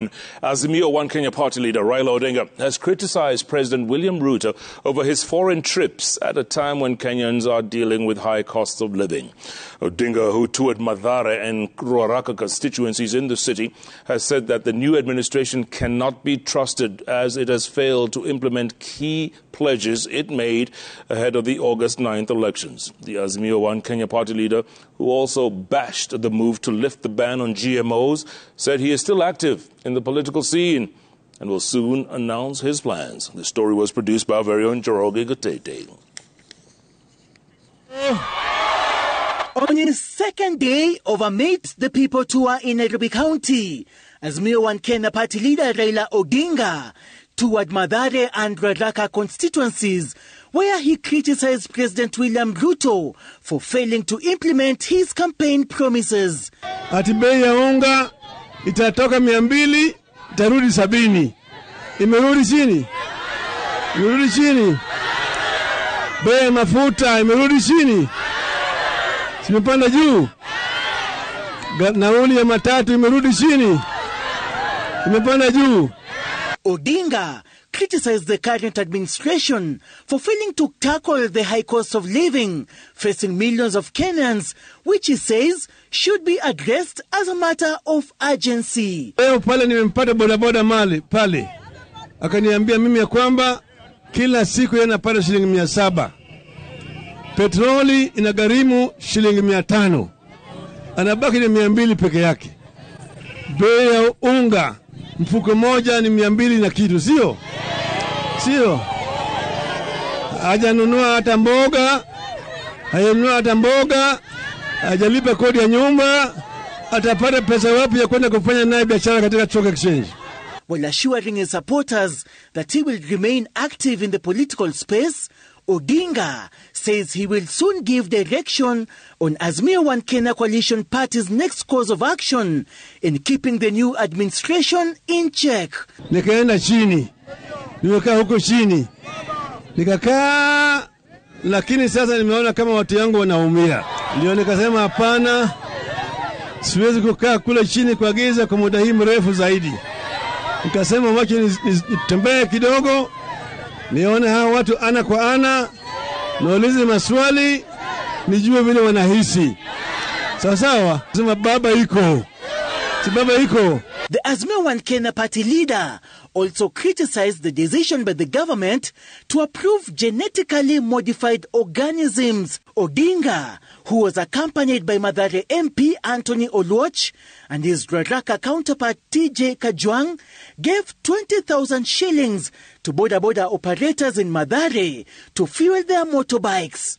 Azimio One Kenya party leader Raila Odinga has criticized President William Ruto over his foreign trips at a time when Kenyans are dealing with high costs of living. Odinga, who toured Madare and Ruaraka constituencies in the city, has said that the new administration cannot be trusted as it has failed to implement key pledges it made ahead of the August 9th elections. The Azimio One Kenya party leader, who also bashed the move to lift the ban on GMOs, said he is still active in the political scene and will soon announce his plans. The story was produced by our very own Joroge Gatete. On his second day of a Meet the People tour in Nairobi County, Azimio One Kenya party leader Raila Odinga toured Madare and Ruaraka constituencies where he criticized President William Ruto for failing to implement his campaign promises. Ati bei ya unga itatoka mia mbili itarudi sabini. Imerudi chini, imerudi chini. Bei ya mafuta imerudi chini, simepanda juu. Nauli ya matatu imerudi chini, imepanda juu. Odinga criticized the current administration for failing to tackle the high cost of living facing millions of Kenyans, which he says should be addressed as a matter of urgency. Leo pale nimempata bodaboda mali pale, akaniambia mimi ya kwamba kila siku yeye anapata shilingi mia saba petroli inagharimu shilingi mia tano anabaki na mia mbili peke yake. Bei ya unga mfuko moja ni mia mbili na kitu, sio sio? Hajanunua hata mboga, hajanunua hata mboga, hajalipa kodi ya nyumba, atapata pesa wapi ya kwenda kufanya naye biashara katika stock exchange? While assuring his supporters that he will remain active in the political space, Odinga says he will soon give direction on Azimio One Kenya Coalition Party's next course of action in keeping the new administration in check. Nikaenda chini, nimekaa huko chini, nikakaa, lakini sasa nimeona kama watu yangu wanaumia, ndio nikasema hapana, siwezi kukaa kule chini kwa giza kwa muda hii mrefu zaidi. Nikasema wacha ni- ni- nitembee kidogo, nione hawa watu ana kwa ana, naulize maswali, nijue vile wanahisi. Sawa sawa, sema baba iko, si baba iko The Azimio One Kenya party leader also criticized the decision by the government to approve genetically modified organisms. Odinga, who was accompanied by Madare MP Anthony Oluoch and his Ruaraka counterpart TJ Kajwang, gave 20,000 shillings to border border operators in Madare to fuel their motorbikes.